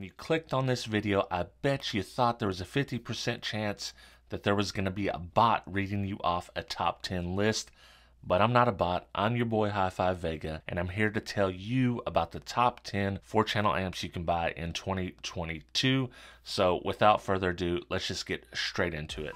When you clicked on this video, I bet you thought there was a 50% chance that there was going to be a bot reading you off a top 10 list. But I'm not a bot. I'm your boy Hi-Fi Vega, and I'm here to tell you about the top 10 four channel amps you can buy in 2022. So, without further ado, let's just get straight into it.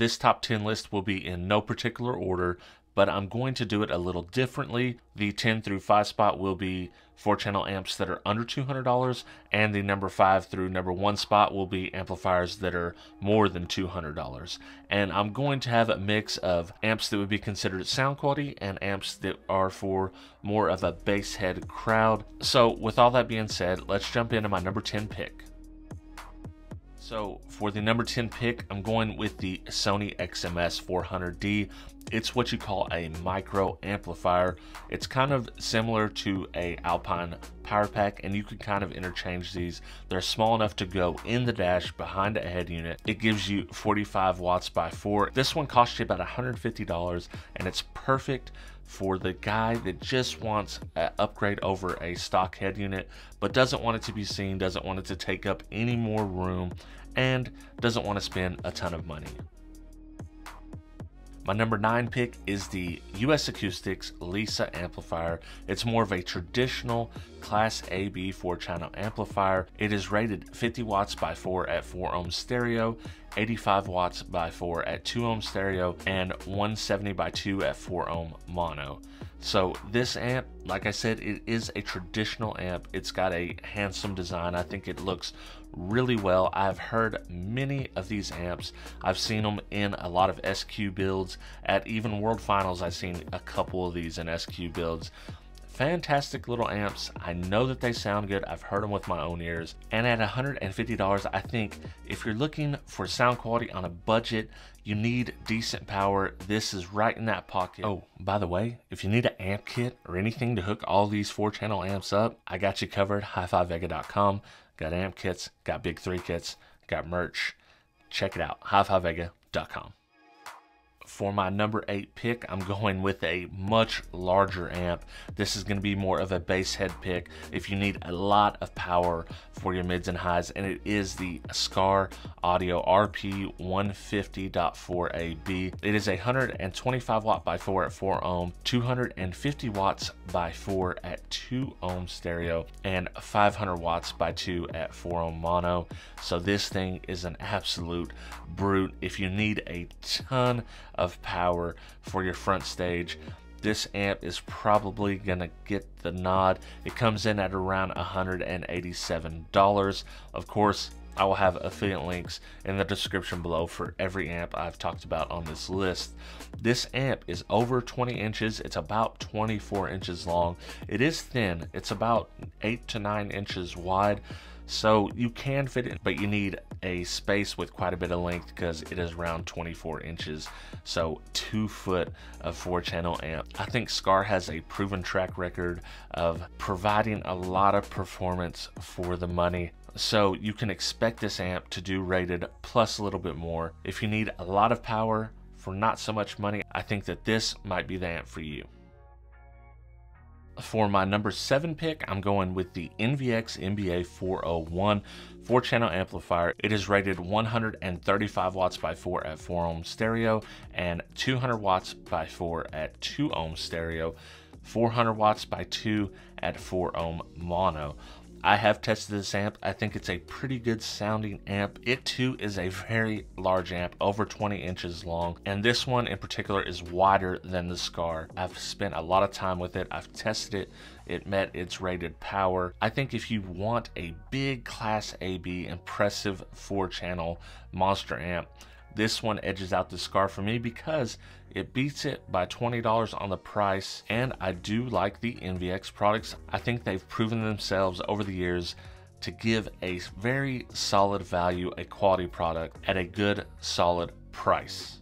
This top 10 list will be in no particular order, but I'm going to do it a little differently. The 10 through 5 spot will be 4 channel amps that are under $200, and the number 5 through number 1 spot will be amplifiers that are more than $200. And I'm going to have a mix of amps that would be considered sound quality and amps that are for more of a bass head crowd. So, with all that being said, let's jump into my number 10 pick. So for the number 10 pick, I'm going with the Sony XMS 400D. It's what you call a micro amplifier. It's kind of similar to a Alpine power pack and you can kind of interchange these. They're small enough to go in the dash behind a head unit. It gives you 45 watts by 4. This one costs you about $150 and it's perfect for the guy that just wants an upgrade over a stock head unit, but doesn't want it to be seen, doesn't want it to take up any more room, and doesn't want to spend a ton of money. My number nine pick is the US Acoustics Lisa amplifier. It's more of a traditional Class AB 4 channel amplifier. It is rated 50 watts by 4 at 4 ohm stereo, 85 watts by 4 at 2 ohm stereo, and 170 by 2 at 4 ohm mono. So this amp, like I said, it is a traditional amp. It's got a handsome design. I think it looks really well. I've heard many of these amps. I've seen them in a lot of SQ builds. At even World Finals, I've seen a couple of these in SQ builds. Fantastic little amps. I know that they sound good. I've heard them with my own ears. And at $150, I think if you're looking for sound quality on a budget, you need decent power. This is right in that pocket. Oh, by the way, if you need an amp kit or anything to hook all these four channel amps up, I got you covered. HiFiVega.com. Got amp kits, got big three kits, got merch. Check it out. HiFiVega.com for my number eight pick, I'm going with a much larger amp. This is going to be more of a bass head pick if you need a lot of power for your mids and highs, and it is the Skar Audio RP 150.4AB. It is a 125 watt by 4 at 4 ohm, 250 watts by 4 at 2 ohm stereo, and 500 watts by 2 at 4 ohm mono. So this thing is an absolute brute. If you need a ton of power for your front stage. This amp is probably to get the nod. It comes in at around $187. Of course, I will have affiliate links in the description below for every amp I've talked about on this list. This amp is over 20 inches. It's about 24 inches long. It is thin. It's about 8 to 9 inches wide. So you can fit it, but you need a space with quite a bit of length because it is around 24 inches. So two foot of four channel amp. I think Skar has a proven track record of providing a lot of performance for the money. So you can expect this amp to do rated plus a little bit more. If you need a lot of power for not so much money, I think that this might be the amp for you. For my number seven pick, I'm going with the NVX NBA 401 four channel amplifier. It is rated 135 watts by 4 at 4 ohm stereo and 200 watts by 4 at 2 ohm stereo, 400 watts by 2 at 4 ohm mono. I have tested this amp. I think it's a pretty good sounding amp. It too is a very large amp, over 20 inches long. And this one in particular is wider than the Skar. I've spent a lot of time with it. I've tested it. It met its rated power. I think if you want a big class AB impressive four channel monster amp, this one edges out the Skar for me because it beats it by $20 on the price, and I do like the NVX products. I think they've proven themselves over the years to give a very solid value, a quality product at a good, solid price.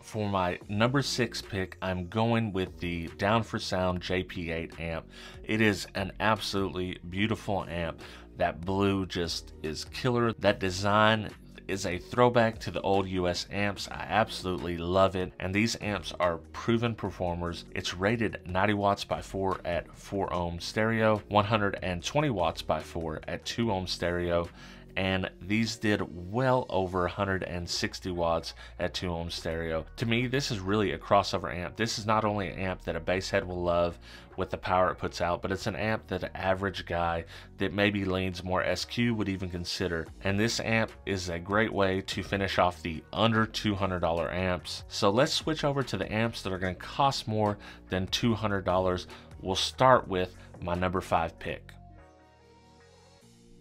For my number six pick, I'm going with the Down4Sound JP8 amp. It is an absolutely beautiful amp. That blue just is killer. That design is a throwback to the old US amps. I absolutely love it. And these amps are proven performers. It's rated 90 watts by 4 at 4 ohm stereo, 120 watts by 4 at 2 ohm stereo, and these did well over 160 watts at 2 ohm stereo. To me, this is really a crossover amp. This is not only an amp that a bass head will love with the power it puts out, but it's an amp that an average guy that maybe leans more SQ would even consider. And this amp is a great way to finish off the under $200 amps. So let's switch over to the amps that are going to cost more than $200. We'll start with my number five pick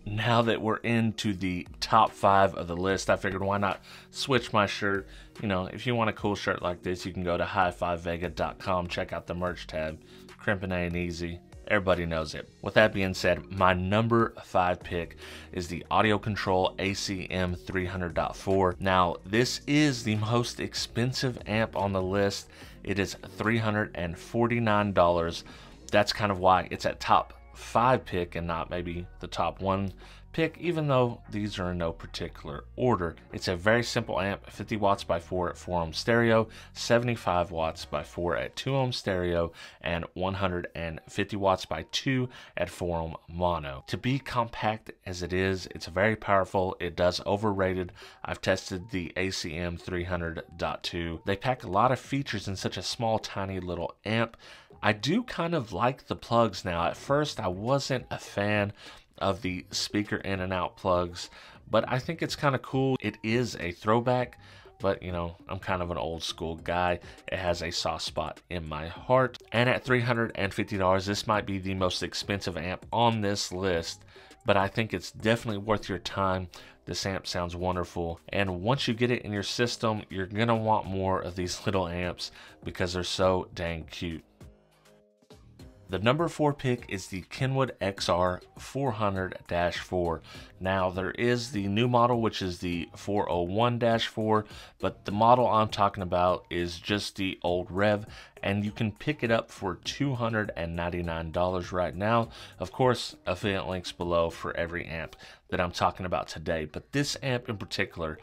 now that we're into the top five of the list, I figured why not switch my shirt. You know, if you want a cool shirt like this, you can go to HiFiVega.com, check out the merch tab. Crimping ain't easy. Everybody knows it. With that being said, my number five pick is the Audio Control ACM 300.4. Now, this is the most expensive amp on the list. It is $349. That's kind of why it's at top five pick and not maybe the top one pick, even though these are in no particular order. It's a very simple amp 50 watts by 4 at 4 ohm stereo, 75 watts by 4 at 2 ohm stereo, and 150 watts by 2 at 4 ohm mono. To be compact as it is, it's very powerful. It does overrated. I've tested the ACM 300.2. They pack a lot of features in such a small, tiny little amp. I do kind of like the plugs now. At first, I wasn't a fan of the speaker in and out plugs, but I think it's kind of cool. It is a throwback, but you know, I'm kind of an old school guy. It has a soft spot in my heart. And at $350, this might be the most expensive amp on this list, but I think it's definitely worth your time. This amp sounds wonderful. And once you get it in your system, you're gonna want more of these little amps because they're so dang cute. The number four pick is the Kenwood XR 400-4. Now there is the new model, which is the 401-4, but the model I'm talking about is just the old Rev, and you can pick it up for $299 right now. Of course, affiliate links below for every amp that I'm talking about today, but this amp in particular,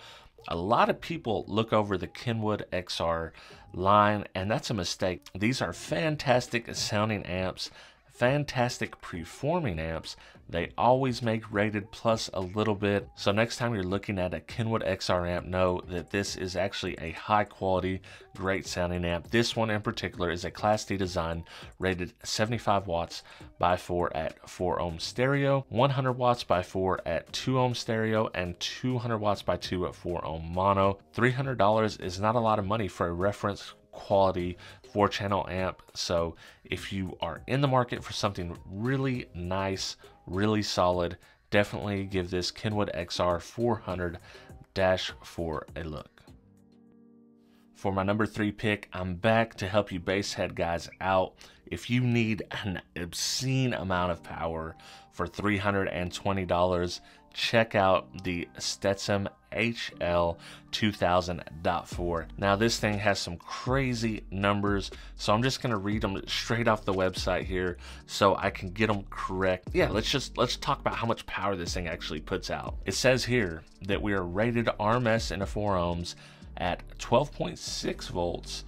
a lot of people look over the Kenwood XR line, and that's a mistake. These are fantastic sounding amps, fantastic performing amps. They always make rated plus a little bit. So next time you're looking at a Kenwood XR amp, know that this is actually a high quality, great sounding amp. This one in particular is a Class D design rated 75 watts by 4 at 4 ohm stereo, 100 watts by 4 at 2 ohm stereo, and 200 watts by 2 at 4 ohm mono. $300 is not a lot of money for a reference quality four channel amp. So if you are in the market for something really nice, really solid, definitely give this Kenwood XR 400 4 a look. For my number three pick, I'm back to help you bass head guys out. If you need an obscene amount of power for $320, check out the Stetsom HL 2000.4. Now this thing has some crazy numbers, so I'm just gonna read them straight off the website here so I can get them correct. Yeah, let's just let's talk about how much power this thing actually puts out. It says here that we are rated RMS in a 4 ohms at 12.6 volts.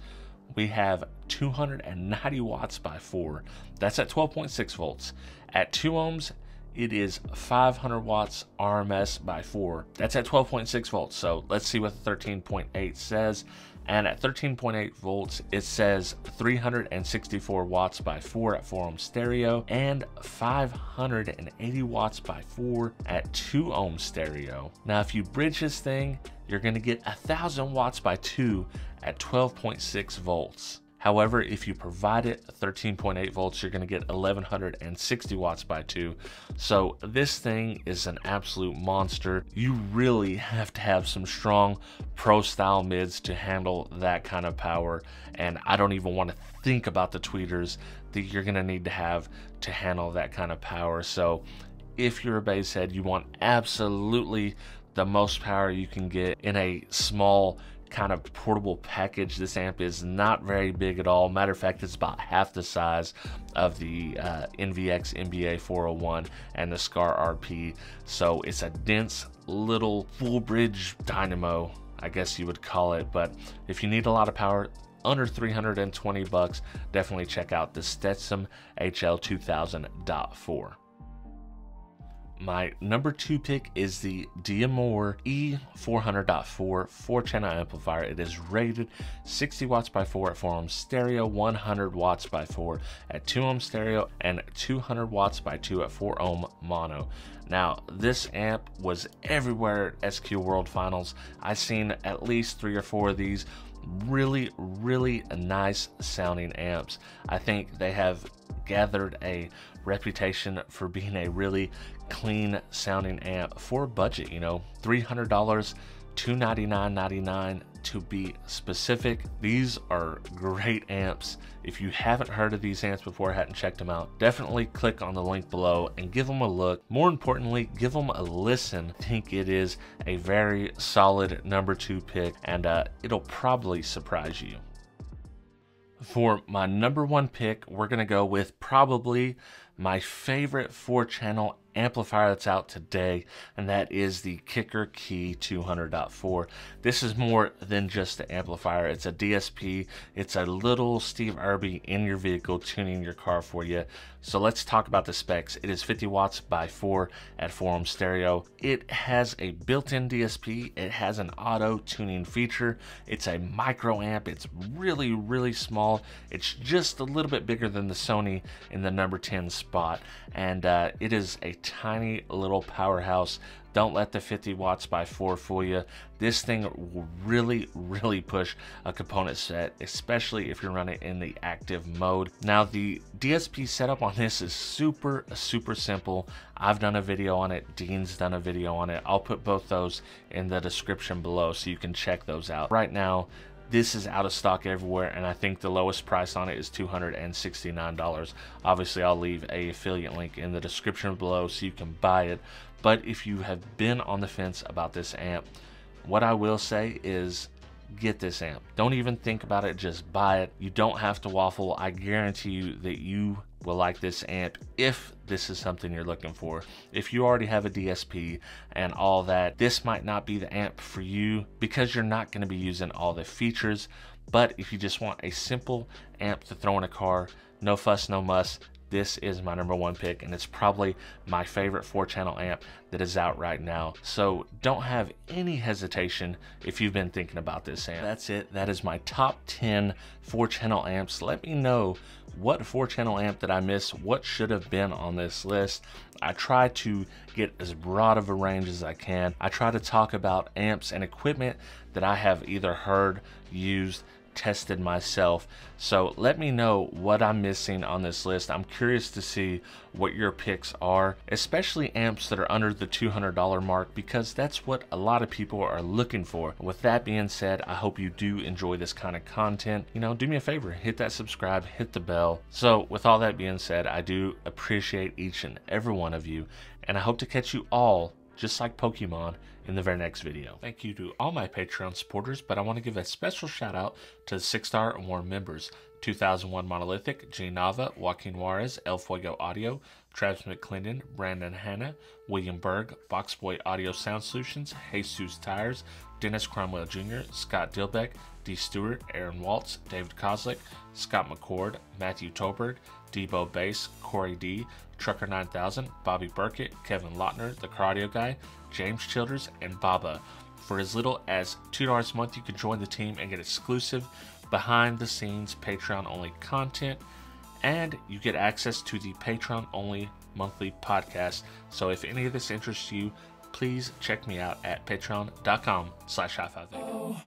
We have 290 watts by 4. That's at 12.6 volts. At 2 ohms, it is 500 watts RMS by 4. That's at 12.6 volts. So let's see what 13.8 says. And at 13.8 volts, it says 364 watts by 4 at 4 ohm stereo and 580 watts by 4 at 2 ohm stereo. Now, if you bridge this thing, you're going to get 1000 watts by 2 at 12.6 volts. However, if you provide it 13.8 volts, you're going to get 1160 watts by 2. So this thing is an absolute monster. You really have to have some strong pro style mids to handle that kind of power. And I don't even want to think about the tweeters that you're going to need to have to handle that kind of power. So if you're a bass head, you want absolutely the most power you can get in a small kind of portable package. This amp is not very big at all. Matter of fact, it's about half the size of the uh, NVX NBA 401 and the Skar RP. So it's a dense little full bridge dynamo, I guess you would call it. But if you need a lot of power, under 320 bucks, definitely check out the Stetsom HL 2000.4. My number two pick is the Diamore E400.4 4 channel amplifier. It is rated 60 watts by 4 at 4 ohm stereo, 100 watts by 4 at 2 ohm stereo, and 200 watts by 2 at 4 ohm mono. Now, this amp was everywhere at SQ World Finals. I've seen at least three or four of these really, really nice sounding amps. I think they have gathered a reputation for being a really clean sounding amp for budget, you know, $300, $299.99 to be specific. These are great amps. If you haven't heard of these amps before, hadn't checked them out, definitely click on the link below and give them a look. More importantly, give them a listen. I think it is a very solid number two pick and uh, it'll probably surprise you. For my number one pick, we're to go with probably my favorite four channel amplifier that's out today, and that is the Kicker Key 200.4. This is more than just an amplifier, it's a DSP, it's a little Steve Irby in your vehicle tuning your car for you. So let's talk about the specs. It is 50 watts by 4 at 4 ohm stereo. It has a built-in DSP, it has an auto tuning feature, it's a micro amp, it's really, really small. It's just a little bit bigger than the Sony in the number 10 spot, and uh, it is a tiny little powerhouse. Don't let the 50 watts by 4 fool you. This thing will really, really push a component set, especially if you're running in the active mode. Now, the DSP setup on this is super, super simple. I've done a video on it. Dean's done a video on it. I'll put both those in the description below so you can check those out. Right now, this is out of stock everywhere, and I think the lowest price on it is $269. Obviously, I'll leave a affiliate link in the description below so you can buy it. But if you have been on the fence about this amp, what I will say is get this amp. Don't even think about it, just buy it. You don't have to waffle. I guarantee you that you will like this amp if this is something you're looking for. If you already have a DSP and all that, this might not be the amp for you because you're not going to be using all the features. But if you just want a simple amp to throw in a car, no fuss, no muss, this is my number one pick and it's probably my favorite four channel amp that is out right now. So don't have any hesitation if you've been thinking about this amp. That's it. That is my top 10 four channel amps. Let me know what four channel amp that I missed, What should have been on this list? I try to get as broad of a range as I can. I try to talk about amps and equipment that I have either heard, used, tested myself. So let me know what I'm missing on this list. I'm curious to see what your picks are, especially amps that are under the $200 mark because that's what a lot of people are looking for. With that being said, I hope you do enjoy this kind of content. You know, do me a favor, hit that subscribe, hit the bell. So with all that being said, I do appreciate each and every one of you, and I hope to catch you all just like Pokemon, in the very next video. Thank you to all my Patreon supporters, but I want to give a special shout out to the 6 star and more members 2001 Monolithic, G Nava, Joaquin Juarez, El Fuego Audio, Travis McClendon, Brandon Hanna, William Berg, Boxboy Audio Sound Solutions, Jesus Tires, Dennis Cromwell Jr., Scott Dilbeck, D. Stewart, Aaron Waltz, David Kozlik, Scott McCord, Matthew Toberg, Debo Bass, Corey D, Trucker 9000, Bobby Burkett, Kevin Lautner, The Cardio Guy, James Childers, and Baba. For as little as $2 a month, you can join the team and get exclusive behind the scenes Patreon only content, and you get access to the Patreon only monthly podcast. So if any of this interests you, please check me out at patreon.com slash high